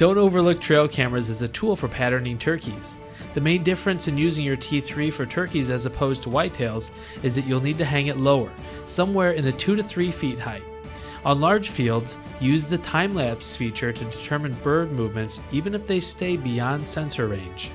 Don't overlook trail cameras as a tool for patterning turkeys. The main difference in using your T3 for turkeys as opposed to whitetails is that you'll need to hang it lower, somewhere in the 2 to 3 feet height. On large fields, use the time lapse feature to determine bird movements even if they stay beyond sensor range.